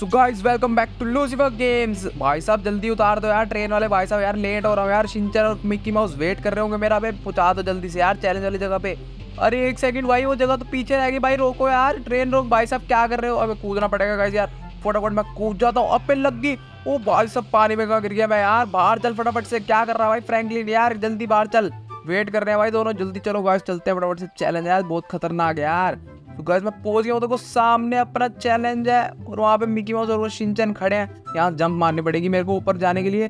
So guys welcome back to Lucifer games भाई साहब, जल्दी उतार दो यार ट्रेन वाले। भाई साहब, यार लेट हो रहा हूँ यार। शिंचर और मिक्की माउस वेट कर रहे होंगे मेरा पे। पहुँचा दो जल्दी से यार चैलेंज वाली जगह पे। अरे एक सेकंड भाई, वो जगह तो पीछे रहेगी भाई। रोको यार ट्रेन रोक। भाई साहब, क्या कर रहे हो? अबे कूदना पड़ेगा गाइस यार। फटाफट मैं कूद जाता हूँ। अब पे लग गई ओ भाई साहब, पानी में गिर गया मैं यार? बाहर चल फटाफट से। क्या कर रहा है भाई? फ्रैंकलिन यार जल्दी बाहर चल। वेट कर रहे हैं भाई दोनों। जल्दी चलो गाइस चलते हैं फटाफट से। चैलेंज यार, बहुत खतरनाक है यार। तो गाइस मैं पहुँच गया देखो, सामने अपना चैलेंज है और वहाँ पे मिकी माउस और वो शिनचैन खड़े हैं। यहाँ जंप मारनी पड़ेगी मेरे को ऊपर जाने के लिए।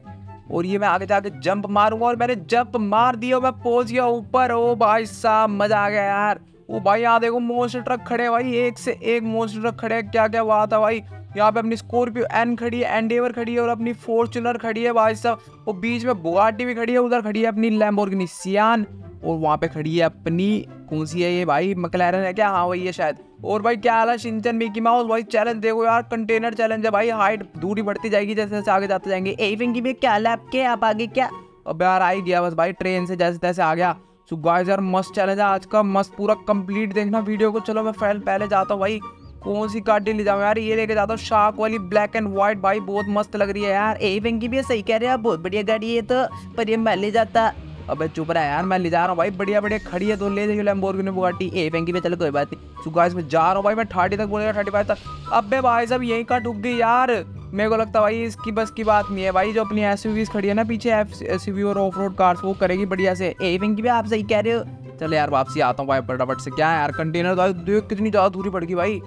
और ये मैं आगे जाके जंप मारूँगा और मैंने जंप मार दिया मैं पहुँच गया ऊपर। ओ भाई साहब, मज़ा आ गया यार। ओ भाई, यहाँ देखो मोस्टर ट्रक खड़े हैं भाई। एक से एक मोस्टर ट्रक खड़े क्या क्या बात था भाई। यहाँ पे अपनी स्कॉर्पियो एन खड़ी है एंडेवर खड़ी है और अपनी फोर्चुनर खड़ी है भाई साहब। और बीच में बुगाटी भी खड़ी है, उधर खड़ी है अपनी लैम्बोर्गिनी सियान और वहाँ पे खड़ी है अपनी कौन सी है ये भाई? मकलैरन है क्या? हाँ वही है शायद। और भाई, क्या हाल है? शिंचन मिकी माउस भाई चैलेंज देखो यार। कंटेनर चैलेंज है भाई। हाइट दूरी बढ़ती जाएगी जैसे जैसे आगे जाते जाएँगे। ए विंगी में क्या हाल है आपके आप आगे क्या? अब यार, आ ही गया बस भाई ट्रेन से जैसे तैसे आ गया। सो गाइस यार, मस्त चैलेंज है आज का। मस्त पूरा कंप्लीट देखना वीडियो को। चलो, मैं पहले पहले जाता हूँ भाई। कौन सी गाड़ी ले जाऊँ यार? ये लेके जाता हूँ। शार्क वाली ब्लैक एंड व्हाइट भाई, बहुत मस्त लग रही है यार। ए विंगी भी सही कह रहे हैं बहुत बढ़िया गाड़ी है तो। पर ये मैं ले जाता। अबे चुप रहा यार, मैं ले जा रहा हूँ भाई, बढ़िया बढ़िया, खड़ी है तो ले जाइए लैम्बोर्गिनी बुगाटी ए पेंकी पे चलो, कोई बात नहीं। सो गाइस मैं जा रहा हूँ भाई, मैं थर्टी तक बोलेगा थर्टी फाइव तक। अबे भाई साहब, यहीं का डूब गई यार। मेरे को लगता है भाई, इसकी बस की बात नहीं है भाई, जो अपनी एस खड़ी है ना, पीछे एस और ऑफ़ रोड कार्स वो करेगी बढ़िया से। ए पेंकी पे आप सही कह रहे हो। चलो यार, वापसी आता हूँ भाई, फटाफट से। क्या यार कंटेनर तो देख कितनी ज़्यादा दूरी पड़ गई भाई।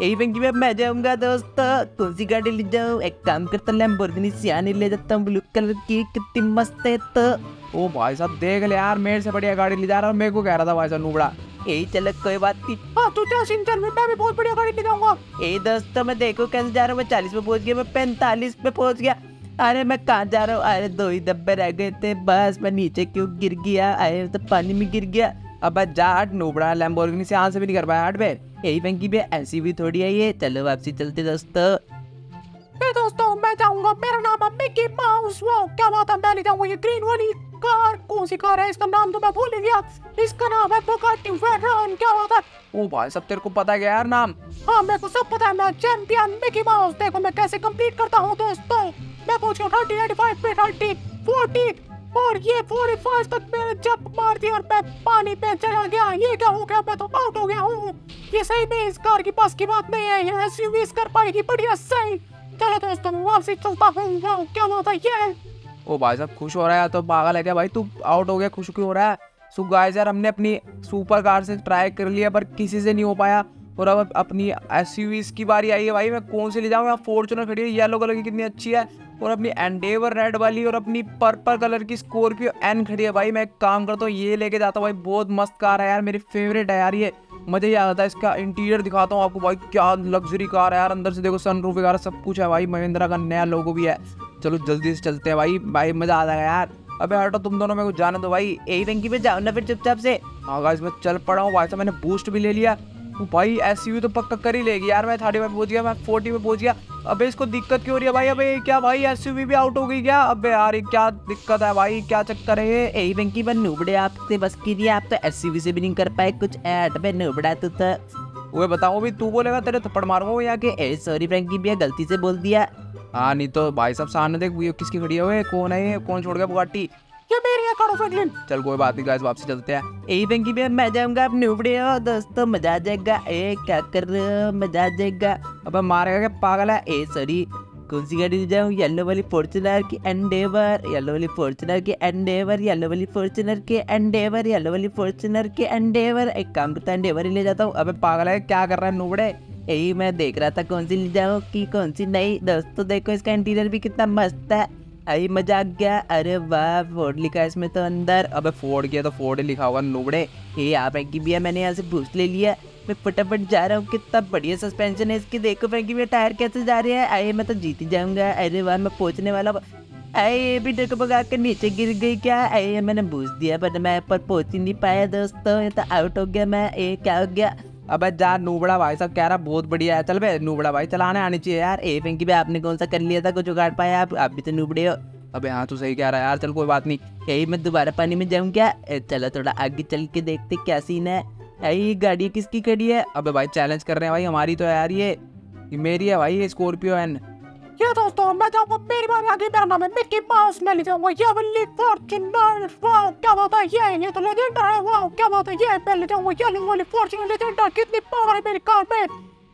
पेंकी में मैं जाऊँगा दोस्त कौन सी गाड़ी ले जाऊँ एक काम करता लैम्बोर्गिनी सियानी ले जाता हूँ ब्लू कलर की कितनी मस्त है तो ओ भाई साहब देख ले यार मेरे से बढ़िया गाड़ी ले जा रहा हूँ मेरे को कह रहा था भाई साहब नूबड़ा। यही चलो कोई बात नहीं। हाँ तू क्या सिंचन में मैं भी बहुत बढ़िया गाड़ी ले जाऊँगा। ए दोस्तों मैं देखो कैसे जा रहा हूँ मैं चालीस पे पहुँच गया मैं पैंतालीस पे पहुँच गया। अरे मैं कहाँ जा रहा हूँ? अरे दो ही डब्बे रह गए थे बस मैं नीचे क्यों गिर गया? अरे तो पानी में गिर गया। अब जा हट नूबड़ा लैम्बोर्गिनी से यहाँ से भी नहीं कर पाया हट बे यही पेंकी भी ऐसी भी थोड़ी है ये। चलो वापसी चलते दोस्तों। दोस्तों मैं जाऊँगा। मेरा नाम है मिकी माउस वो क्या बात है मैं ले जाऊँगा ये ग्रीन वाली कार। कौन सी कार है? इसका नाम तो मैं भूल गया। इसका नाम है बुगाटी वेरॉन क्या बात है? ओ भाई सब तेरे को पता है यार नाम? हाँ मेरे को सब पता है मैं चैंपियन मिकी माउस देखो मैं कैसे कंप्लीट करता हूँ दोस्तों। मैं पहुँच गया थर्टी एटी फाइव पे थर्टी फोर्टी और ये फोर्टी फाइव तक मैंने जंप मार दिया और मैं पानी पे चला गया। ये क्या हो गया? मैं तो आउट हो गया हूँ। ये सही में इस कार की पास की बात नहीं है। ये एसयूवी कर पाएगी। बढ़िया, सही। चलो दोस्तों मैं वापसी चलता हूँ। वाह क्या बात है ये? ओ भाई साहब, खुश हो रहा है तो पागल है क्या भाई? तू आउट हो गया, खुश क्यों हो रहा है? सो गाइस यार, हमने अपनी सुपर कार से ट्राई कर लिया, पर किसी से नहीं हो पाया। और अब अपनी एस की बारी आई है भाई। मैं कौन से ले जाऊँ? यहाँ फॉर्चुनर खड़ी है। येलो कलर की कितनी अच्छी है। और अपनी एंडेवर रेड वाली और अपनी पर्पल कलर की स्कॉर्पियो एन खड़ी है भाई। मैं काम करता हूँ, ये लेके जाता हूँ भाई। बहुत मस्त कार है यार, मेरी फेवरेट है यार ये। मज़ा ही आता है, इसका इंटीरियर दिखाता हूँ आपको भाई। क्या लग्जरी कार है यार, अंदर से देखो सनरूफ वगैरह सब कुछ है भाई। महिंद्रा का नया लोगो भी है। चलो जल्दी से चलते हैं भाई। भाई, मज़ा आ जाएगा यार। अबे हटो, तुम दोनों मेरे को जाने दो भाई। यही टंकी पे जाओ ना फिर चुपचाप से। हाँ गाइस मैं चल पड़ा हूँ। भाई साहब, मैंने बूस्ट भी ले लिया। भाई एस तो पक्का कर ही लेगी यार मैं थर्टी पे पहुँच गया मैं फोर्टी पे पहुँच गया। अबे इसको दिक्कत क्यों हो रही है भाई? अबे क्या भाई एसयूवी भी आउट हो गई क्या? अबे यार ये क्या दिक्कत है भाई? क्या चक्कर है? यही बेंकी पर नुबड़े आपसे बस कीजिए आप तो एसयूवी से भी नहीं कर पाए कुछ ऐड पे नुबड़ा तो था वो बताओ भी तू बोलेगा तेरे थप्पड़ मारूँगा यहाँ के? ए सॉरी फ्रैंकी भैया गलती से बोल दिया। हाँ नहीं तो भाई साहब सामने देख किसकी खड़ी है? कौन है कौन छोड़ गया बुगाटी ये मेरी है करो फ्रैंकलिन? चल कोई बात नहीं गाइस वापस चलते हैं। यही बेंकी भैया मैं जाऊँगा आप नुबड़े हो दोस्तों मज़ा आ जाएगा। ए क्या कर रहे हो? मज़ा आ जाएगा। अब मारेगा क्या पागल है? ए सॉरी कौन सी गाड़ी ले जाऊँ? येलो वाली फॉर्चुनर की एंडेवर येलो वाली फॉर्चुनर की एंडेवर येलो वाली फॉर्चुनर की एंडेवर येलो वाली फॉर्चुनर की एंडेवर एक काम करता है एंडेवर ही ले जाता हूँ। अबे पागल है क्या कर रहा है नूबड़े? यही मैं देख रहा था कौन सी ले जाऊँ कि कौन सी नहीं। दोस्तों देखो इसका इंटीरियर भी कितना मस्त है। आई मज़ा आ गया अरे वाह, फोर्ड लिखा है इसमें तो अंदर। अबे फोर्ड किया तो फोर्ड लिखा होगा, नुबड़े। ये आप की भी मैंने यहाँ से बूस्ट ले लिया। मैं फटाफट जा रहा हूँ, कितना बढ़िया सस्पेंशन है इसकी। देखो फ्रेंकी भैया, टायर कैसे जा रहे हैं? आए, मैं तो जीत ही जाऊँगा। अरे वाह, मैं पहुँचने वाला अरे भी डर भगा कर नीचे गिर गई क्या? अरे मैंने बूझ दिया बट मैं पर पहुँच ही नहीं पाया दोस्तों। ये तो आउट हो गया मैं। ये क्या हो गया? अब यार नूबड़ा भाई साहब कह रहा बहुत बढ़िया है। चल भाई नूबड़ा भाई चलाने आनी चाहिए यार। ए पिंकी भाई आपने कौन सा कर लिया था, कुछ उगाड़ पाया आप? आप भी तो नूबड़े हो। अबे हाँ तो सही कह रहा है यार, चल कोई बात नहीं। यही मैं दोबारा पानी में जाऊँ क्या? चलो थोड़ा आगे चल के देखते क्या सीन है। यही गाड़ी किसकी खड़ी है? अबे भाई चैलेंज कर रहे हैं भाई, हमारी तो यार ये। मेरी है भाई, ये स्कॉर्पियो एन ये दोस्तों मैं जाऊँगा मेरी बार आगे मेरा नाम है मिक्की माउस मैं ले जाऊँगा ये वाली फॉर्च्यूनर वाओ क्या बात है ये ये तो लेजेंडर है वाओ क्या बात है ये मैं ले जाऊँगा ये वाली फॉर्च्यूनर लेजेंडर कितनी पावर है मेरी कार में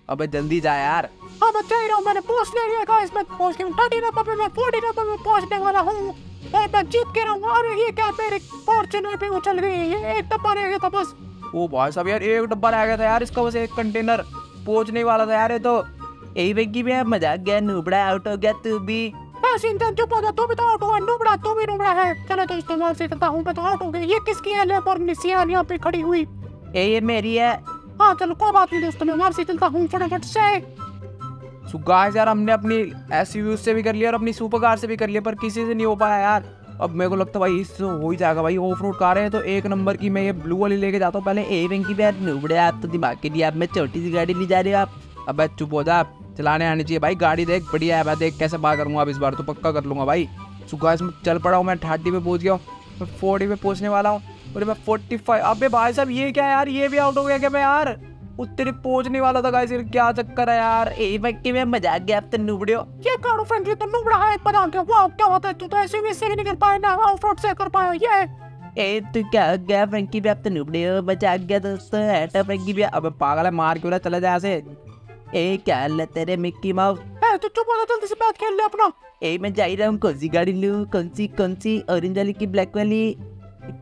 अबे जल्दी जा यार। हाँ मैं जा रहा हूँ मैंने पोस्ट ले लिया गाइस मैं पहुँच गया थर्टी नंबर पे मैं फोर्टी नंबर पे पहुँचने वाला हूँ। और मैं जीत के रहूँगा अरे ये क्या मेरी फॉर्च्यूनर पे उछल गई है ये एक डब्बा रह गया था बस। ओ भाई साहब यार एक डब्बा रह गया था यार इसका बस एक कंटेनर पहुँचने वाला था यार ये तो। यही वेंकी भैया मज़ाक गया नुबड़ा आउट हो गया तू भी। ऐसे इंसान चुप हो जा तू भी तो आउट हुआ नुबड़ा तू भी नुबड़ा है। चलो तो इस्तेमाल से करता हूँ मैं तो आउट हो गई ये किसकी है लेबर सियान यहाँ पे खड़ी हुई? ये ये मेरी है। हाँ चलो कोई बात नहीं दोस्तों मैं वहाँ से चलता हूँ फटाफट से। सो गाइस यार हमने अपनी एसयूवी से भी कर लिया और अपनी सुपर कार से भी कर लिया पर किसी से नहीं हो पाया यार। अब मेरे को लगता है भाई इससे हो ही जाएगा भाई ऑफ़ रोड कार है तो एक नंबर की मैं ये ब्लू वाली लेके जाता हूँ। पहले ए वेंकी भैया नुबड़े आप तो दिमाग के लिए आप मैं छोटी सी गाड़ी ले जा रहे हो आप। अब चुप हो जा चलाने आनी चाहिए। भाई गाड़ी देख बढ़िया है। मैं देख कैसे पार करूँगा अब इस बार तो पक्का कर लूँगा भाई। सो गाइस मैं चल पड़ा हूँ मैं थर्टी पे पहुँच गया हूँ। मैं फोर्टी पे पहुँचने वाला हूँ। और मैं फोर्टी फाइव। अबे भाई साहब ये क्या यार? ये भी आउट हो गया क्या मैं यार? उत्तरी पहुँचने वाला था गाइस क्या चक्कर है यार? ए वेंकी भैया मज़ाक गया आप तो नुबड़े हो। ये कारो फ्रेंडली तो नुबड़ा है बना के वाह क्या बात है? तू तो ऐसे भी से नहीं कर पाया ना ऑफ़ रोड से कर पाया ये। ए तू क्या हो गया फ्रेंकी भैया आप तो नुबड़े हो मज़ाक गया दोस्तों हटा फ्रेंकी भैया अबे पागल है मार क्यों रहा चला जा ऐसे। ए क्या हाल है तेरे मिक्की माउस? ए तू चुप हो जल्दी से बैठ खेल ले अपना। ए मैं जा ही रहा हूँ कौन सी गाड़ी लूँ? कौन सी कौन सी ऑरेंज वाली की ब्लैक वाली?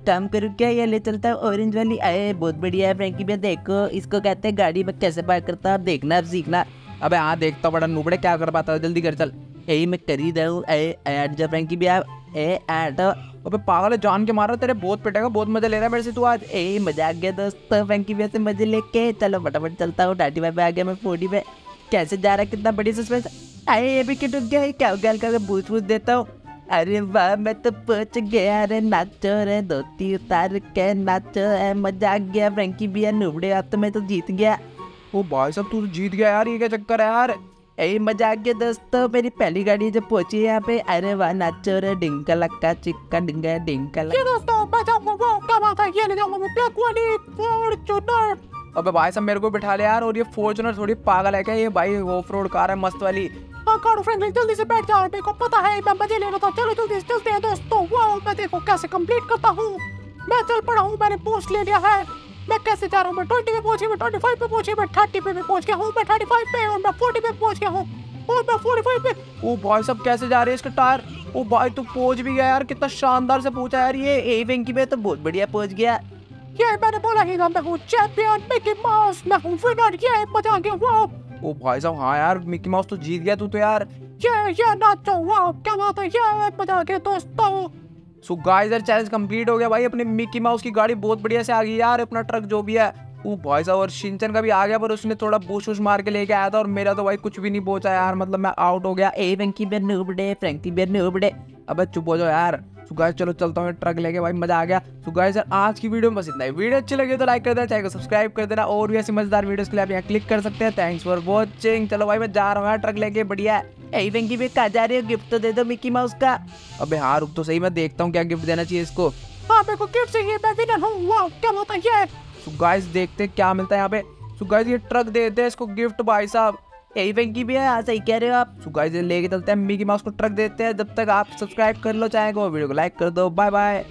काम करूँ क्या? ये ले चलता हूँ ऑरेंज वाली? अरे बहुत बढ़िया है फ्रेंकी भैया देखो इसको कहते हैं गाड़ी में कैसे पार करता है देखना अब सीखना। अबे हाँ देखता बड़ा नुबड़े क्या कर पाता है जल्दी कर चल। यही मैं कर ही रहा हूँ। ए ऐड जा फ्रेंकी भैया। ए अबे पागल है, जान के मारा तेरे बहुत पिटेगा, बहुत मज़ा ले रहा है मेरे से तू आज। ए, मज़ाक गया दोस्त फ्रेंकी भैया से मज़े लेके। चलो, फटाफट चलता हूँ फाइव पे आ गया मैं फोर्टी पे। कैसे जा रहा है, कितना बड़ी सस्पेंस अरे, ये भी रुक गया, ये क्या हो गया, हल्का बूझ बूझ देता हूँ। अरे, वाह, मैं तो पहुँच गया रे नाचो रे, धोती उतार के नाचो है मज़ा आ गया फ्रेंकी भैया नुबड़े आप तो मैं तो जीत गया। ओ भाई साहब, तू तो जीत गया यार, ये क्या चक्कर है यार? यही मज़ा आ गया दोस्तों मेरी पहली गाड़ी जब पहुँची है यहाँ पे अरे वाह नाचो रे डिंका लक्का चिक्का डिंगा डिंका ये दोस्तों है? अबे भाई साहब मेरे को बिठा ले यार और ये फॉर्च्यूनर थोड़ी पागल है क्या ये? भाई ऑफ़ रोड कार है मस्त वाली। हाँ जल्दी से बैठ जाओ मेरे को पता है मैं मज़े ले रहा था। चलो जल्दी से चलते हैं दोस्तों। वाह मैं देखो कैसे कंप्लीट करता हूँ। मैं चल पड़ा हूँ मैंने पोस्ट ले लिया है। मैं कैसे जा रहा हूँ? मैं ट्वेंटी पे पहुँची, मैं ट्वेंटी फाइव पे पहुँची, मैं थर्टी पे भी पहुँच गया हूँ, मैं थर्टी फाइव पे और मैं फोर्टी पे पहुँच गया हूँ, और मैं फोर्टी फाइव पे ओ भाई साहब कैसे जा रहे हैं इसके टायर? ओ भाई, तू पहुँच भी गया यार, कितना शानदार से पूछा यार ये। ए, वेंकी में तो बहुत बढ़िया पहुँच गया। ये मैंने बोला ही ना, मैं हूँ चैंपियन मिकी माउस मैं हूँ विनर ये मज़ा आ गया वाह ओ भाई साहब हाँ यार मिकी माउस तो जीत गया तू तो यार। ये ये नाचो वाह क्या बात है, ये मज़ा आ गया दोस्तों। सो गाइस यार चैलेंज कंप्लीट हो गया भाई, अपने मिकी माउस की गाड़ी बहुत बढ़िया से आ गई यार, अपना ट्रक जो भी है। वो भाई साहब और शिंचन का भी आ गया, पर उसने थोड़ा बूश वूश मार के लेके आया था, और मेरा तो भाई कुछ भी नहीं पहुँचा यार मतलब मैं आउट हो गया। ए वेंकी बेर नुबड़े फ्रेंकी बेर नुबड़े। अब चुप हो जाओ यार। सो गाइस चलो चलता हूँ ट्रक लेके भाई मज़ा आ गया। सो गाइस यार आज की वीडियो में बस इतना ही। वीडियो अच्छी लगी तो लाइक कर देना चैनल को सब्सक्राइब कर देना और भी ऐसी मज़ेदार वीडियोस के लिए आप यहाँ क्लिक कर सकते हैं। थैंक्स फॉर वॉचिंग चलो भाई मैं जा रहा हूँ ट्रक लेके बढ़िया ए वेंकी में कहा जा रहे हो? गिफ्ट तो दे दो मिकी माउस का। अबे हाँ रुक तो सही मैं देखता हूँ क्या गिफ्ट देना चाहिए इसको। हाँ मेरे को गिफ्ट चाहिए मैं विनर हूँ वाह क्या बात है। सो गाइस देखते हैं क्या मिलता है यहाँ पे। सो गाइस ये ट्रक दे देते हैं इसको गिफ्ट भाई साहब। यही वेंकी भी है हाँ सही कह रहे हो आप। सो गाइस लेके चलते हैं मिकी माउस को ट्रक देते हैं। जब तक आप सब्सक्राइब कर लो, चाहे को वीडियो को लाइक कर दो। Bye bye